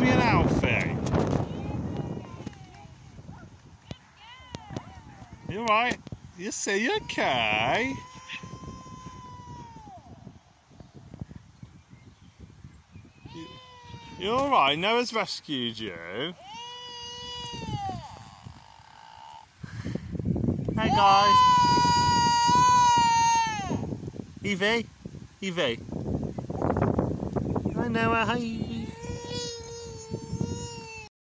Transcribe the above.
me an Alfie. You alright? You see, you okay? You're alright? Noah's rescued you. Hey guys. Evie? Evie? Hi Noah, hi.